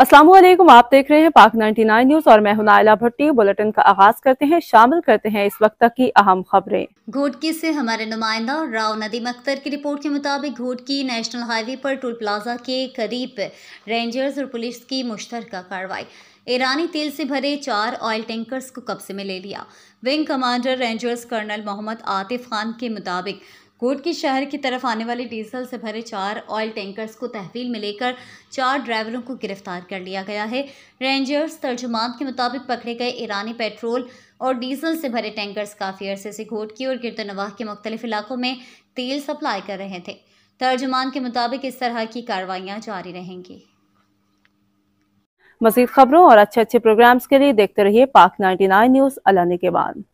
असलम आप देख रहे हैं पाक 99 न्यूज़ और मैं हूँ नायला भट्टी। बुलेटिन का आगाज़ करते हैं, शामिल करते हैं इस वक्त तक की अहम खबरें। घोटकी से हमारे नुमाइंदा राव नदीम अख्तर की रिपोर्ट के मुताबिक घोटकी नेशनल हाईवे पर टोल प्लाजा के करीब रेंजर्स और पुलिस की मुश्तर कार्रवाई। ईरानी तेल से भरे चार ऑयल टैंकर्स को कब्जे में ले लिया। Wing commander rangers colonel Mohammad Atif Khan के मुताबिक कोटकी शहर की तरफ़ आने वाले डीजल से भरे चार ऑयल टैंकर्स को तहवील में लेकर चार ड्राइवरों को गिरफ़्तार कर लिया गया है। रेंजर्स तर्जुमान के मुताबिक पकड़े गए ईरानी पेट्रोल और डीजल से भरे टैंकर्स काफ़ी अरसे से घोटकी और गिरदनवाह के मुख्तलिफ़ इलाकों में तेल सप्लाई कर रहे थे। तर्जुमान के मुताबिक इस तरह की कार्रवाइयाँ जारी रहेंगी। मजीद खबरों और अच्छे अच्छे प्रोग्राम्स के लिए देखते रहिए पाक 99 न्यूज़, अलाने के बाद।